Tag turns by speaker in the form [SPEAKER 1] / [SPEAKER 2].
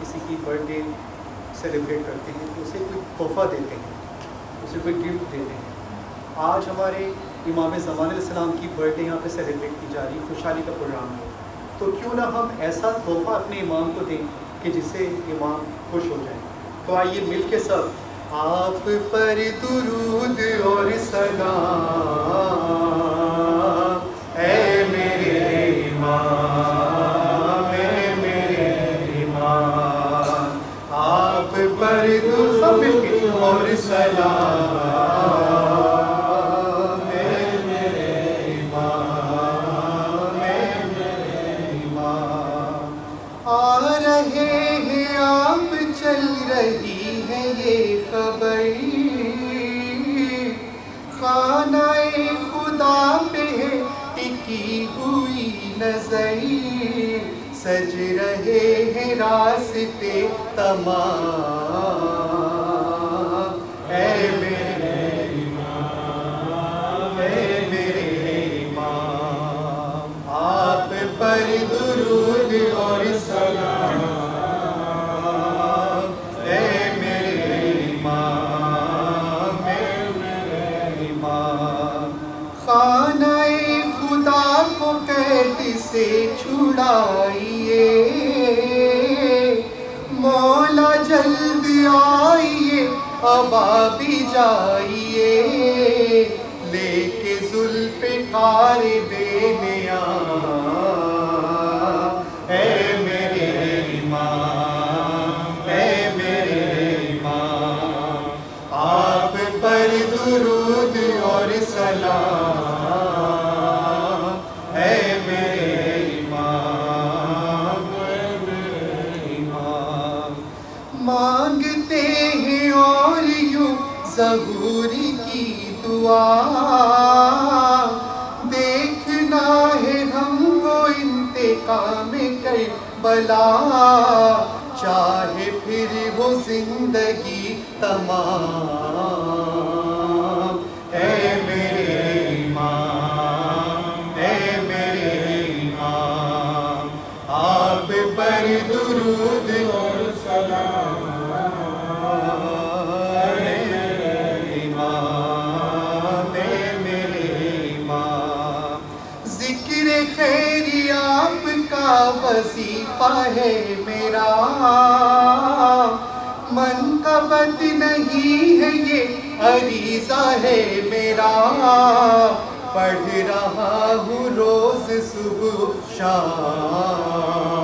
[SPEAKER 1] کسی کی birth day celebrate کرتے ہیں تو اسے کوئی تحفہ دیتے ہیں، اسے کوئی گفٹ دیتے ہیں۔ آج ہمارے امام زمان علیہ السلام کی برتھ ڈے یہاں پہ سیلیبریٹ کی جا رہی ہے خوشحالی کا پروگرام ہے۔ تو کیوں نہ ہم ایسا تحفہ اپنے امام کو دیں کہ جس سے امام خوش ہو جائیں۔ تو آئیے مل کے سب۔ آپ پر درود اور سلام۔ یہ خبر خانہ خدا پہ ٹکی ہوئی نظر سج رہے ہیں راستے تمام۔ اے میرے امام، اے میرے امام، آپ پر درود اور امام خانہ خدا کو قید سے چھڑائیے۔ مولا جلد آئیے، ابا بھی جائیے۔ لے کے زلف کار دینے اے دعا، دیکھنا ہے ہم کو انتقام کر بلا چاہے پھر وہ زندگی تمام۔ اے میرے امام اے میرے امام آپ پر درود اور سلام۔ ذکر خیری آپ کا وظیفہ ہے میرا۔ منقبت نہیں ہے یہ عریضہ ہے میرا۔ پڑھ رہا ہوں روز صبح شام۔